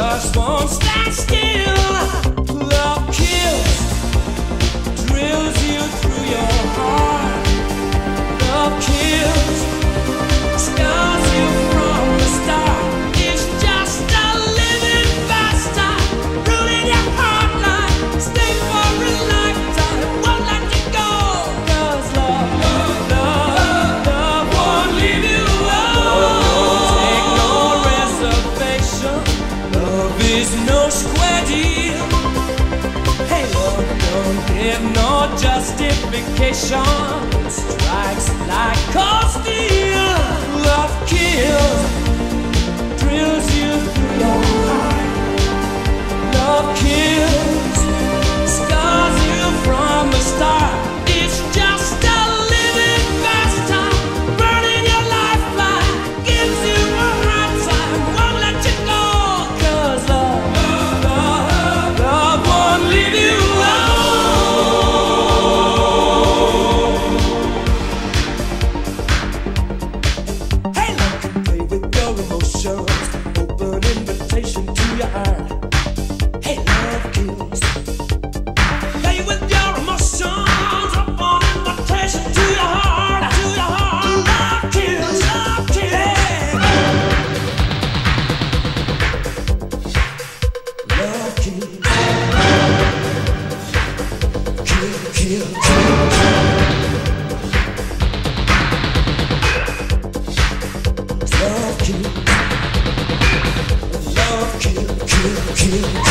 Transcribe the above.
just won't stand still. with no justification strikes like a steel. Love kills. open invitation to your heart. you.